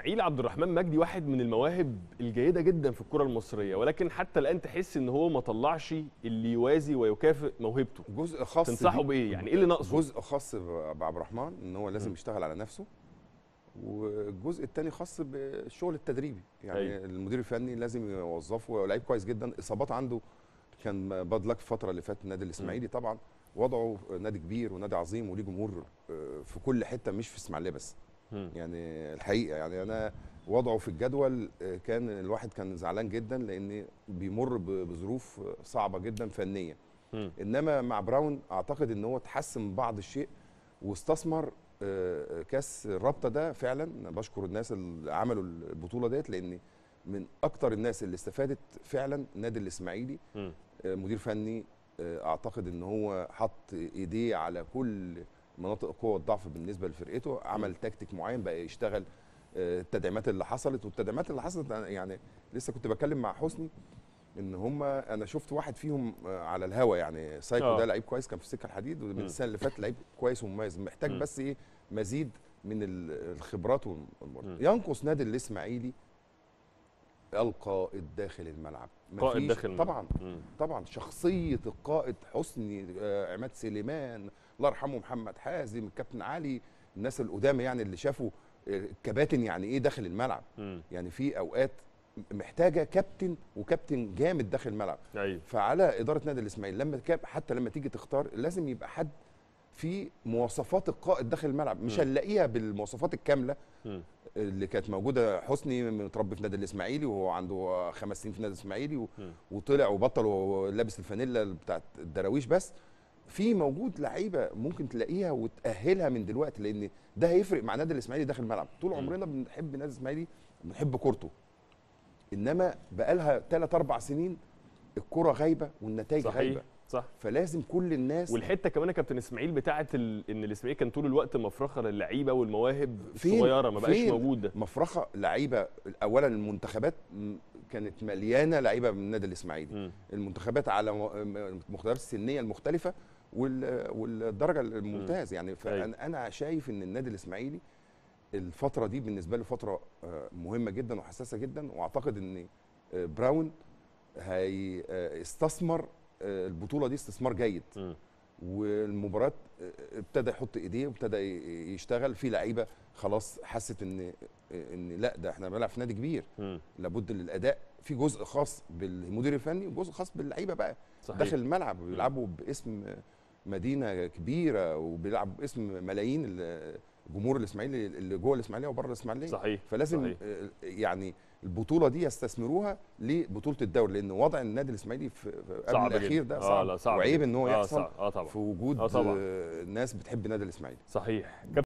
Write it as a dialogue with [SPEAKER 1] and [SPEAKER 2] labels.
[SPEAKER 1] إسماعيل عبد الرحمن مجدي واحد من المواهب الجيدة جدا في الكرة المصرية ولكن حتى الآن تحس إن هو ما طلعش اللي يوازي ويكافئ موهبته.
[SPEAKER 2] جزء خاص
[SPEAKER 1] تنصحه بإيه؟ يعني إيه اللي ناقصه؟
[SPEAKER 2] جزء خاص بعبد الرحمن إن هو لازم
[SPEAKER 1] م.
[SPEAKER 2] يشتغل على نفسه والجزء الثاني خاص بالشغل التدريبي. يعني
[SPEAKER 1] أيوة.
[SPEAKER 2] المدير الفني لازم يوظفه لعيب كويس جدا. إصابات عنده كان باد لك الفترة اللي فاتت النادي الإسماعيلي طبعا. وضعه نادي كبير ونادي عظيم وليه جمهور آه، في كل حتة مش في إسماعيلية بس. يعني الحقيقة يعني أنا وضعه في الجدول آه، كان الواحد كان زعلان جدا لأن بيمر بظروف صعبة جدا فنيا. إنما مع براون أعتقد إن هو تحسن بعض الشيء واستثمر آه، كأس الرابطة ده فعلا بشكر الناس اللي عملوا البطولة ديت لأن من أكتر الناس اللي استفادت فعلا النادي
[SPEAKER 1] الإسماعيلي.
[SPEAKER 2] آه، مدير فني أعتقد إن هو حط إيديه على كل مناطق القوه والضعف بالنسبة لفرقته عمل تكتيك معين بقى يشتغل آه، التدعيمات اللي حصلت والتدعيمات اللي حصلت يعني لسه كنت بتكلم مع حسني إن هم أنا شفت واحد فيهم آه، على الهوا يعني سايكو
[SPEAKER 1] آه.
[SPEAKER 2] ده لعيب كويس كان في السكه الحديد ومن. السنة اللي فاتت لعيب كويس ومميز محتاج. بس إيه مزيد من ال- الخبرات. ينقص نادي الإسماعيلي القائد داخل الملعب
[SPEAKER 1] قائد داخل الملعب.
[SPEAKER 2] طبعا
[SPEAKER 1] مم.
[SPEAKER 2] طبعا شخصية القائد حسني آه، عماد سليمان الله يرحمه محمد حازم الكابتن علي الناس القدامى يعني اللي شافوا آه، الكباتن يعني إيه داخل الملعب
[SPEAKER 1] مم.
[SPEAKER 2] يعني في أوقات محتاجة كابتن وكابتن جامد داخل الملعب
[SPEAKER 1] أيوه
[SPEAKER 2] فعلى إدارة نادي الإسماعيلي لما حتى لما تيجي تختار لازم يبقى حد في مواصفات القائد داخل الملعب مش. هنلاقيها بالمواصفات الكاملة
[SPEAKER 1] مم.
[SPEAKER 2] اللي كانت موجودة حسني متربي في نادي الإسماعيلي وهو عنده خمس سنين في نادي الإسماعيلي و-. وطلع وبطل وهو لابس الفانيلا بتاعت الدراويش بس في موجود لعيبة ممكن تلاقيها وتأهلها من دلوقتي لأن ده هيفرق مع نادي الإسماعيلي داخل الملعب طول. عمرنا بنحب نادي الإسماعيلي بنحب كورته إنما بقالها ثلاث أربع سنين الكرة غايبة والنتائج
[SPEAKER 1] صحيح
[SPEAKER 2] غايبة.
[SPEAKER 1] صح.
[SPEAKER 2] فلازم كل الناس
[SPEAKER 1] والحتة كمان يا كابتن إسماعيل بتاعه ال... إن الاسماعيلي كان طول الوقت مفرخة للعيبة والمواهب؟ الصغيرة ما بقاش؟ موجود ده
[SPEAKER 2] مفرخة لعيبة اولا المنتخبات كانت مليانة لعيبة من النادي
[SPEAKER 1] الإسماعيلي.
[SPEAKER 2] المنتخبات على المختلفات السنية المختلفة وال- والدرجة الممتاز. يعني فانا أنا شايف إن النادي الإسماعيلي الفترة دي بالنسبة له فترة آه، مهمة جدا وحساسة جدا. وأعتقد إن آه، براون هيستثمر البطولة دي استثمار جيد. والمباراة آه، ابتدى يحط ايديه وابتدى يشتغل. في لعيبة خلاص حست ان ان لا ده إحنا بنلعب في نادي كبير.
[SPEAKER 1] مم.
[SPEAKER 2] لابد للاداء في جزء خاص بالمدير الفني وجزء خاص باللعيبة بقى.
[SPEAKER 1] صحيح.
[SPEAKER 2] داخل الملعب بيلعبوا باسم مدينة كبيرة وبيلعبوا باسم ملايين جمهور الإسماعيلي اللي جوه الإسماعيلية وبره الإسماعيلية.
[SPEAKER 1] صحيح.
[SPEAKER 2] فلازم
[SPEAKER 1] صحيح.
[SPEAKER 2] آه، يعني البطولة دي يستثمروها لبطولة الدوري لأن وضع النادي الإسماعيلي في قبل
[SPEAKER 1] صعب الأخير.
[SPEAKER 2] ده
[SPEAKER 1] آه،
[SPEAKER 2] صعب,
[SPEAKER 1] لا، صعب
[SPEAKER 2] وعيب. إن هو
[SPEAKER 1] آه،
[SPEAKER 2] يحصل
[SPEAKER 1] صعب. آه طبعا
[SPEAKER 2] في وجود
[SPEAKER 1] آه، طبعا.
[SPEAKER 2] آه، ناس بتحب النادي الإسماعيلي
[SPEAKER 1] صحيح